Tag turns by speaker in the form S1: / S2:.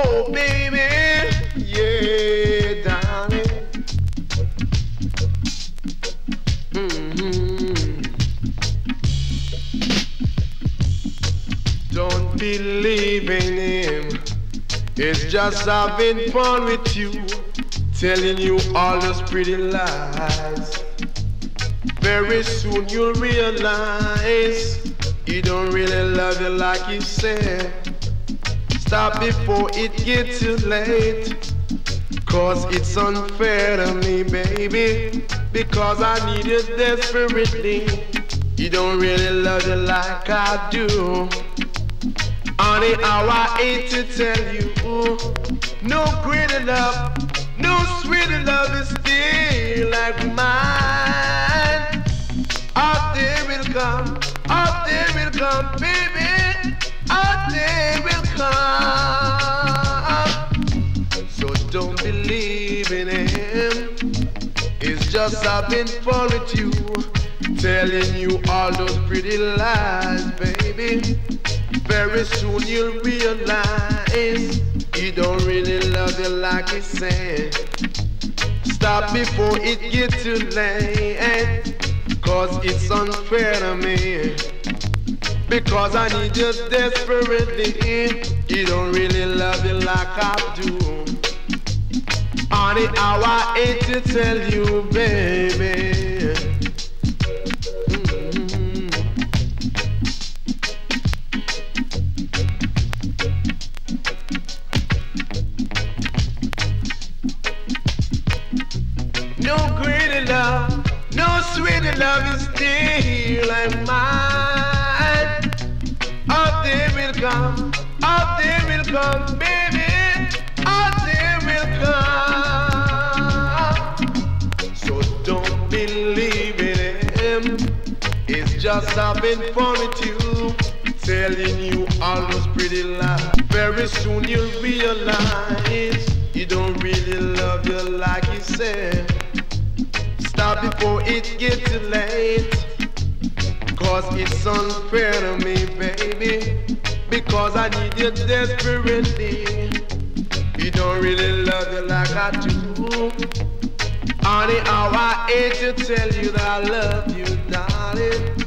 S1: Oh, baby, yeah, darling. Mm-hmm. Don't believe in him. It's just having fun with you, telling you all those pretty lies. Very soon you'll realize he don't really love you like he said. Stop before it gets too late. Cause it's unfair to me, baby. Because I need you desperately. You don't really love you like I do. Honey, how I hate to tell you. No greater love, no sweeter love is still like mine. Out there will come, out there will come, baby. Out there will So don't believe in him. It's just I've been with you. Telling you all those pretty lies, baby. Very soon you'll realize he don't really love you like he said. Stop before it gets too late. Cause it's unfair to me. Because I need you desperately. You don't really love you like I do. Honey, how I hate to tell you, baby. Mm-hmm. No greater love, no sweeter love is still like mine. Out there will come, baby. There will come. So don't believe in him. It's just having fun with you. Telling you all those pretty lies. Very soon you'll realize he don't really love you like he said. Stop before it gets too late. Cause it's unfair to me, baby because I need you desperately. You don't really love you like I do. Honey, how I hate to tell you that I love you, darling.